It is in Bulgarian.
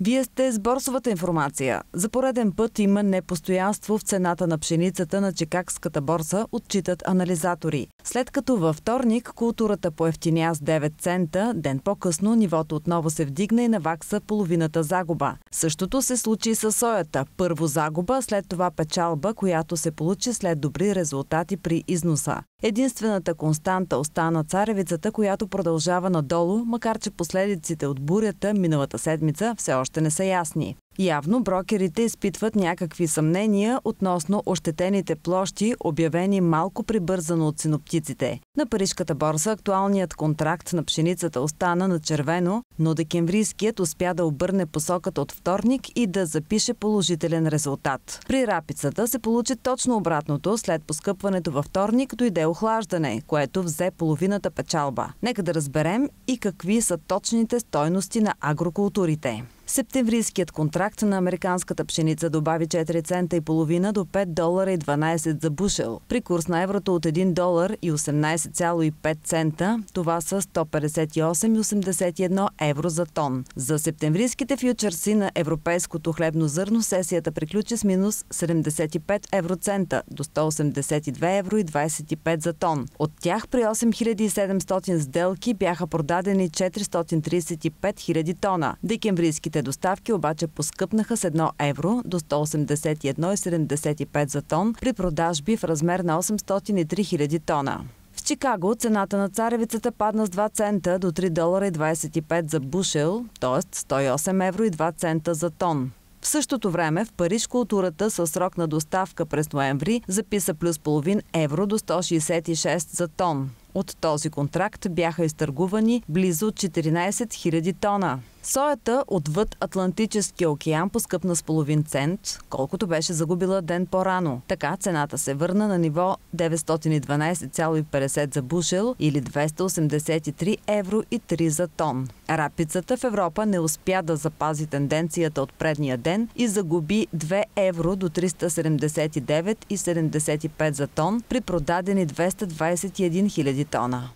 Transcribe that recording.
Вие сте с борсовата информация. За пореден път има непостоянство в цената на пшеницата на Чикагската борса, отчитат анализатори. След като във вторник културата поевтиня с 9 цента, ден по-късно нивото отново се вдигна и навакса половината загуба. Същото се случи с соята. Първо загуба, след това печалба, която се получи след добри резултати при износа. Единствената константа остана царевицата, която продължава надолу, макар че последиците от бурята миналата седмица все още не са ясни. Явно брокерите изпитват някакви съмнения относно ощетените площи, обявени малко прибързано от синоптиците. На Парижката борса актуалният контракт на пшеницата остана на червено, но декемврийският успя да обърне посоката от вторник и да запише положителен резултат. При рапицата се получи точно обратното, след поскъпването във вторник дойде охлаждане, което взе половината печалба. Нека да разберем и какви са точните стойности на агрокултурите. Септемврийският контракт на американската пшеница добави 4 цента и половина до 5 долара и 12 за бушел. При курс на еврото от 1 долар и 18,5 цента, това са 158,81 евро за тон. За септемврийските фьючерси на европейското хлебно зърно сесията приключи с минус 75 евроцента до 182 евро и 25 за тон. От тях при 8700 сделки бяха продадени 435 000 тона. Декемврийските Българските доставки обаче поскъпнаха с 1 евро до 181,75 за тон при продажби в размер на 803 000 тона. В Чикаго цената на царевицата падна с 2 цента до 3 долара и 25 за бушел, т.е. 108 евро и 2 цента за тон. В същото време в Париж културата със срок на доставка през ноември записа плюс половин евро до 166 за тон. От този контракт бяха изтъргувани близо 14 000 тона. Соята отвъд Атлантическия океан поскъпна с половин цент, колкото беше загубила ден по-рано. Така цената се върна на ниво 912,50 за бушел или 283 евро и 3 за тон. Рапицата в Европа не успя да запази тенденцията от предния ден и загуби 2 евро до 379,75 за тон при продадени 221 000 тона.